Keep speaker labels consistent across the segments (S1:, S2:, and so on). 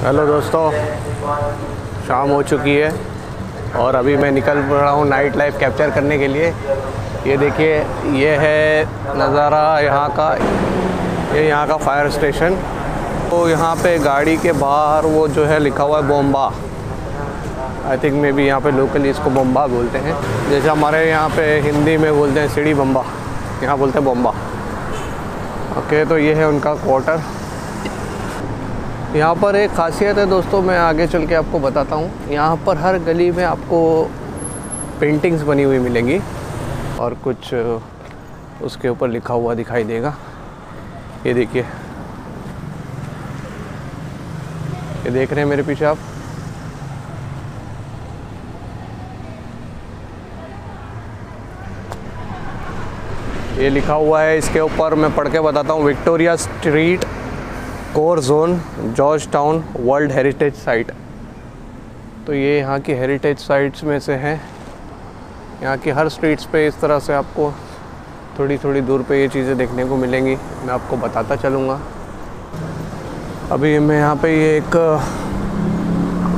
S1: Hello दोस्तों, शाम हो चुकी है और अभी मैं निकल पड़ा हूँ नाइट लाइफ कैप्चर करने के लिए। ये देखिए, ये है नज़ारा यहाँ का, ये यहाँ का फायर स्टेशन तो यहाँ पे गाड़ी के बाहर वो जो है लिखा हुआ है बोम्बा। आई थिंक मे भी यहाँ पे लोकली इसको बोम्बा बोलते हैं। जैसे हमारे यहाँ पे हिंदी में बोलते हैं सीढ़ी बम्बा, यहाँ बोलते हैं बोम्बा। ओके तो ये है उनका क्वार्टर यहाँ पर एक खासियत है दोस्तों, मैं आगे चल के आपको बताता हूँ। यहाँ पर हर गली में आपको पेंटिंग्स बनी हुई मिलेंगी और कुछ उसके ऊपर लिखा हुआ दिखाई देगा। ये देखिए। ये देख रहे हैं मेरे पीछे आप? ये लिखा हुआ है इसके ऊपर, मैं पढ़ के बताता हूँ Victoria street core zone George Town world heritage site. तो ये यहाँ की हेरिटेज साइट्स में से है। यहाँ की हर स्ट्रीट्स पे इस तरह से आपको थोड़ी थोड़ी दूर पे ये चीज़ें देखने को मिलेंगी। मैं आपको बताता चलूँगा। अभी मैं यहाँ पे ये एक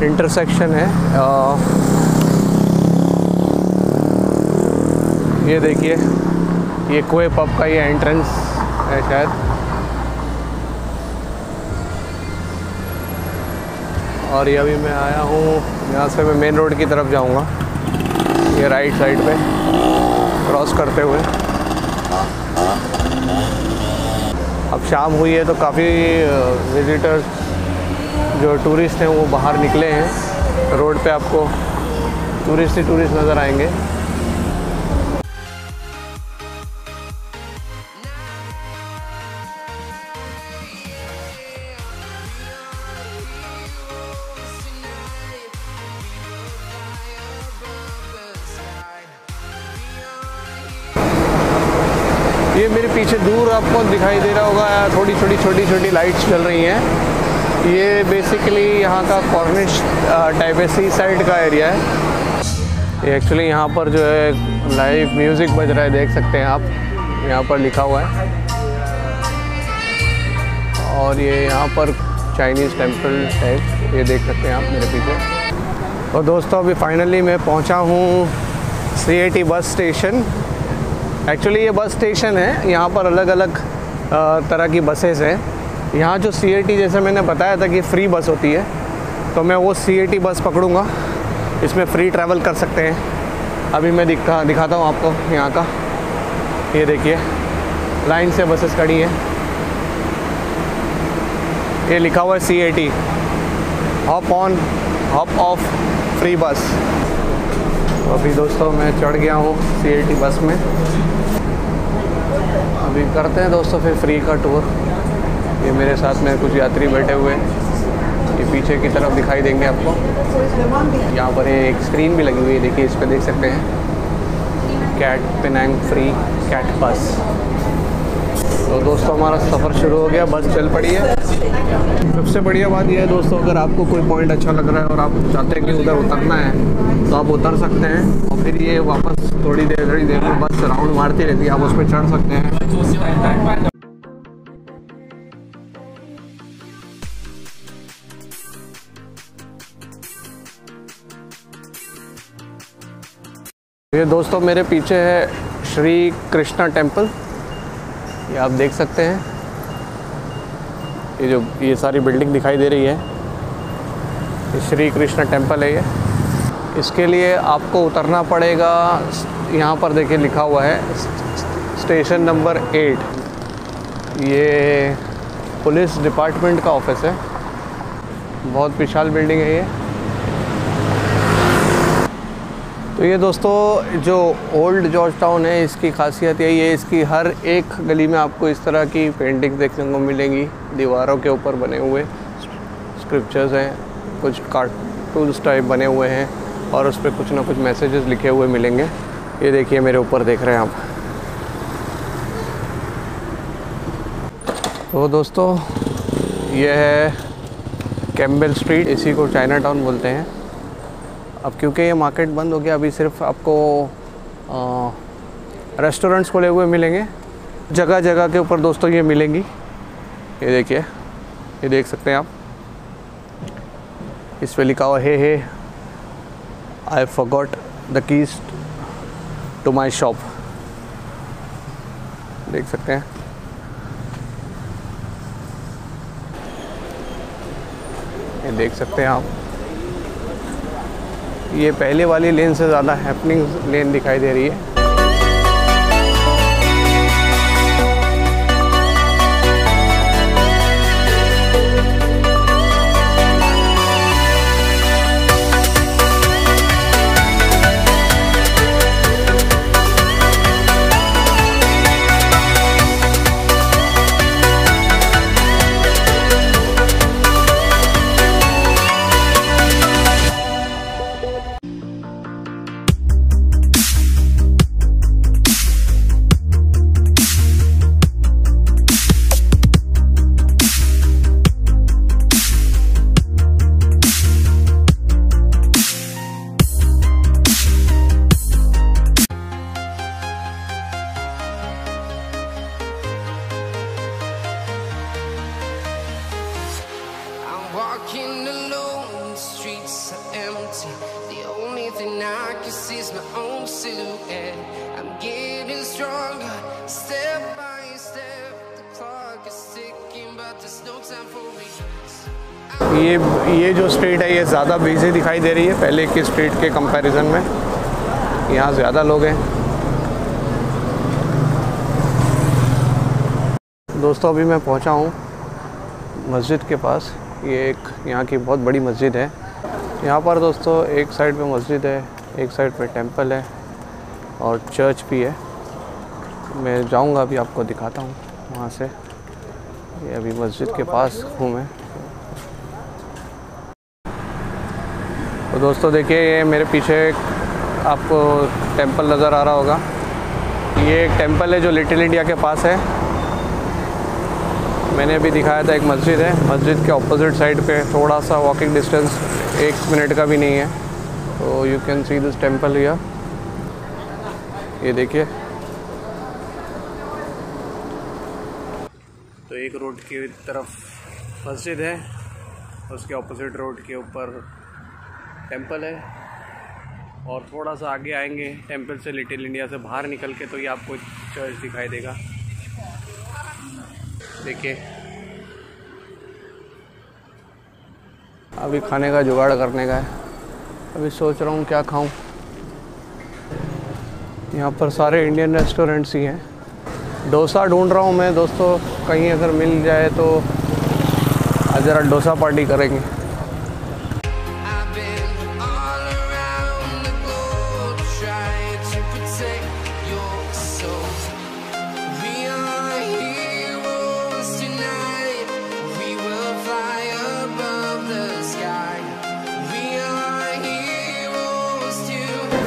S1: इंटरसेक्शन है। आ, ये देखिए ये कोए पब का ये एंट्रेंस है शायद। और ये अभी मैं आया हूँ, यहाँ से मैं मेन रोड की तरफ़ जाऊँगा। ये राइट साइड पे क्रॉस करते हुए। अब शाम हुई है तो काफ़ी विज़िटर्स जो टूरिस्ट हैं, वो बाहर निकले हैं। रोड पे आपको टूरिस्ट ही टूरिस्ट नज़र आएँगे। ये मेरे पीछे दूर आपको दिखाई दे रहा होगा, थोड़ी थोड़ी, छोटी छोटी लाइट्स चल रही हैं। ये बेसिकली यहाँ का कॉर्निश टाइपेसी साइड का एरिया है। ये एक्चुअली यहाँ पर जो है लाइव म्यूज़िक बज रहा है, देख सकते हैं आप। यहाँ पर लिखा हुआ है। और ये यहाँ पर चाइनीज़ टेंपल टाइप ये देख सकते हैं आप मेरे पीछे। और दोस्तों, अभी फाइनली मैं पहुँचा हूँ सी बस स्टेशन एक्चुअली ये बस स्टेशन है। यहाँ पर अलग अलग तरह की बसेस हैं। यहाँ जो सीएटी जैसे मैंने बताया था कि फ्री बस होती है तो मैं वो सीएटी बस पकड़ूँगा। इसमें फ्री ट्रैवल कर सकते हैं। अभी मैं दिखा, दिखाता हूँ आपको यहाँ का। ये देखिए लाइन से बसेस खड़ी हैं। ये लिखा हुआ है C A T hop on hop off free bus तो अभी दोस्तों मैं चढ़ गया हूँ सी बस में। अभी करते हैं दोस्तों फिर फ्री का टूर ये मेरे साथ में कुछ यात्री बैठे हुए हैं। ये पीछे की तरफ़ दिखाई देंगे आपको। यहाँ पर एक स्क्रीन भी लगी हुई है, देखिए इस पर देख सकते हैं। कैट पिनंग फ्री कैट बस तो दोस्तों, हमारा सफ़र शुरू हो गया, बस चल पड़ी है। सबसे बढ़िया बात यह है दोस्तों, अगर आपको कोई पॉइंट अच्छा लग रहा है और आप चाहते हैं कि उधर उतरना है तो आप उतर सकते हैं और फिर ये वापस थोड़ी देर थोड़ी देर में बस राउंड मारती रहती है, आप उस पर चढ़ सकते हैं। ये दोस्तों, मेरे पीछे है श्री कृष्णा टेंपल। ये आप देख सकते हैं। ये जो, ये सारी बिल्डिंग दिखाई दे रही है। श्री कृष्ण टेंपल है ये। इसके लिए आपको उतरना पड़ेगा। यहाँ पर देखिए लिखा हुआ है, स्टेशन नंबर एट। ये पुलिस डिपार्टमेंट का ऑफ़िस है। बहुत विशाल बिल्डिंग है ये। तो ये दोस्तों, जो ओल्ड जॉर्ज टाउन है, इसकी खासियत यही है, इसकी हर एक गली में आपको इस तरह की पेंटिंग देखने को मिलेंगी। दीवारों के ऊपर बने हुए स्क्रिप्चर्स हैं, कुछ कार्टून्स टाइप बने हुए हैं, और उस पर कुछ ना कुछ मैसेजेस लिखे हुए मिलेंगे। ये देखिए, मेरे ऊपर देख रहे हैं आप। तो दोस्तों, ये है कैम्बल स्ट्रीट इसी को चाइना टाउन बोलते हैं। अब क्योंकि ये मार्केट बंद हो गया, अभी सिर्फ़ आपको रेस्टोरेंट्स खोले हुए मिलेंगे। जगह जगह के ऊपर दोस्तों ये मिलेंगी। ये देखिए, ये देख सकते हैं आप। इस पे लिखा हुआ है, hey I forgot the keys to my shop देख सकते हैं। ये देख सकते हैं आप। ये पहले वाली लेन से ज़्यादा हैपनिंग लेन दिखाई दे रही है।
S2: Walking alone, the streets are empty. The only thing I can see is my own silhouette. I'm getting stronger, step by step. The clock is ticking, but there's no time for me.
S1: ये ये जो street है ये ज़्यादा busy दिखाई दे रही है पहले की स्ट्रीट के कंपैरिजन में यहाँ ज़्यादा लोग हैं दोस्तों अभी मैं पहुँचा हूँ मस्जिद के पास ये एक यहाँ की बहुत बड़ी मस्जिद है। यहाँ पर दोस्तों एक साइड पे मस्जिद है, एक साइड पे टेंपल है और चर्च भी है। मैं जाऊँगा अभी आपको दिखाता हूँ वहाँ से। ये अभी मस्जिद के पास हूँ मैं। तो दोस्तों देखिए, ये मेरे पीछे आपको टेंपल नज़र आ रहा होगा। ये एक टेंपल है जो लिटिल इंडिया के पास है। मैंने अभी दिखाया था एक मस्जिद है, मस्जिद के अपोजिट साइड पे थोड़ा सा वॉकिंग डिस्टेंस एक मिनट का भी नहीं है। तो you can see this temple here ये देखिए। तो एक रोड की तरफ़ मस्जिद है, उसके अपोजिट रोड के ऊपर टेंपल है। और थोड़ा सा आगे आएँगे टेंपल से लिटिल इंडिया से बाहर निकल के तो ये आपको चर्च दिखाई देगा। देखिए। अभी खाने का जुगाड़ करने का है। अभी सोच रहा हूँ क्या खाऊं। यहाँ पर सारे इंडियन रेस्टोरेंट्स ही हैं। डोसा ढूंढ रहा हूँ मैं, दोस्तों। कहीं अगर मिल जाए तो ज़रा डोसा पार्टी करेंगे।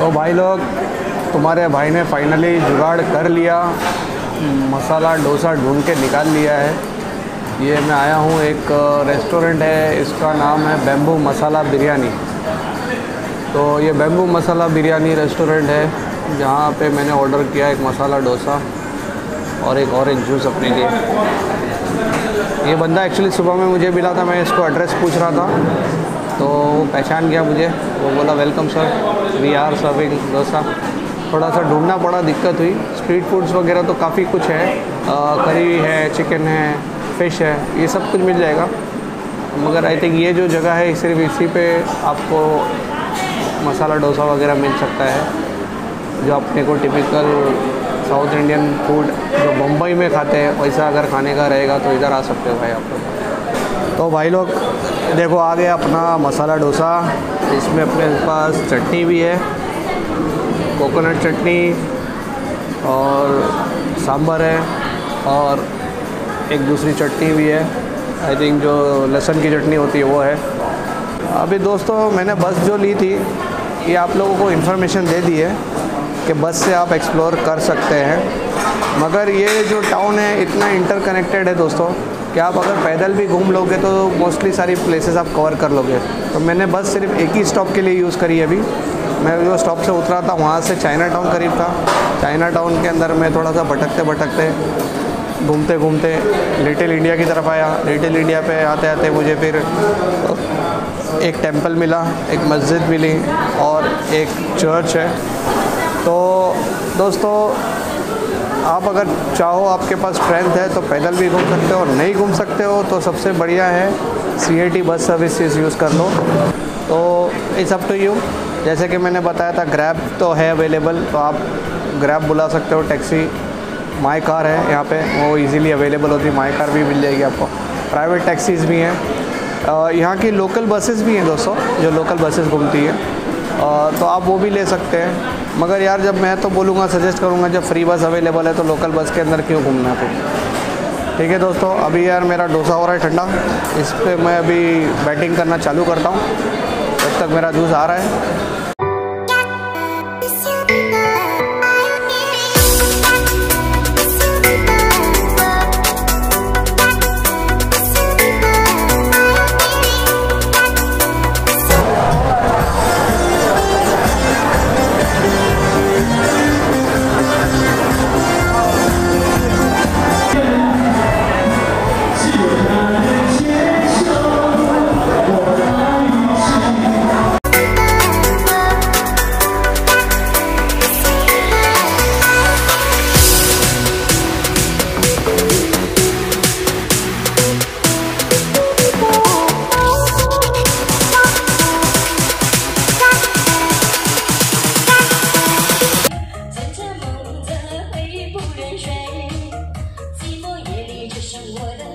S1: तो भाई लोग, तुम्हारे भाई ने फाइनली जुगाड़ कर लिया। मसाला, डोसा ढूंढ के निकाल लिया है। ये मैं आया हूँ, एक रेस्टोरेंट है, इसका नाम है बैम्बू मसाला बिरयानी तो ये बैम्बू मसाला बिरयानी रेस्टोरेंट है, जहाँ पे मैंने ऑर्डर किया एक मसाला, डोसा और एक ऑरेंज जूस अपने लिए। ये बंदा एक्चुअली सुबह में मुझे मिला था, मैं इसको एड्रेस पूछ रहा था। तो वो पहचान गया मुझे। वो बोला welcome sir we are serving dosa थोड़ा सा ढूंढना पड़ा, दिक्कत हुई। स्ट्रीट फूड्स वगैरह तो काफ़ी कुछ है। करी है चिकन है फ़िश है, ये सब कुछ मिल जाएगा। मगर आई थिंक ये जो जगह है, सिर्फ़ इसी पे आपको मसाला, डोसा वगैरह मिल सकता है। जो अपने को टिपिकल साउथ इंडियन फ़ूड जो मुंबई में खाते हैं, वैसा अगर खाने का रहेगा तो इधर आ सकते हो भाई आप लोग। तो भाई लोग देखो, आ गया अपना मसाला डोसा। इसमें अपने पास चटनी भी है, कोकोनट चटनी और सांभर है और एक दूसरी चटनी भी है। आई थिंक जो लहसुन की चटनी होती है, वो है। अभी दोस्तों, मैंने बस जो ली थी, ये आप लोगों को इन्फॉर्मेशन दे दी है कि बस से आप एक्सप्लोर कर सकते हैं। मगर ये जो टाउन है, इतना इंटरकनेक्टेड है दोस्तों। कि आप अगर पैदल भी घूम लोगे तो मोस्टली सारी प्लेसेस आप कवर कर लोगे। तो मैंने बस सिर्फ़ एक ही स्टॉप के लिए यूज़ करी अभी। मैं जो स्टॉप से उतरा था, वहाँ से चाइना टाउन करीब था। चाइना टाउन के अंदर मैं थोड़ा सा भटकते भटकते घूमते घूमते लिटिल इंडिया की तरफ़ आया। लिटिल इंडिया पे आते आते मुझे फिर एक टेंपल मिला, एक मस्जिद मिली और एक चर्च है। तो दोस्तों आप अगर चाहो आपके पास स्ट्रेंथ है तो पैदल भी घूम सकते हो और नहीं घूम सकते हो तो सबसे बढ़िया है सीएटी बस सर्विसेज़ यूज़ कर लो। तो इट्स अप टू यू जैसे कि मैंने बताया था ग्रैब तो है अवेलेबल तो आप ग्रैब बुला सकते हो टैक्सी माई कार है, यहाँ पे वो इजीली अवेलेबल होती है। माई कार भी मिल जाएगी आपको। प्राइवेट टैक्सीज़ भी हैं। यहाँ की लोकल बसेस भी हैं दोस्तों, जो लोकल बसेस घूमती है। तो आप वो भी ले सकते हैं। मगर यार, जब मैं तो बोलूँगा सजेस्ट करूँगा, जब फ्री बस अवेलेबल है तो लोकल बस के अंदर क्यों घूमना फिर? ठीक है दोस्तों, अभी यार मेरा डोसा हो रहा है ठंडा। इस पर मैं अभी बैटिंग करना चालू करता हूँ। जब तक मेरा जूस आ रहा है।
S3: wouldn't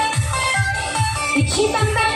S3: 西单班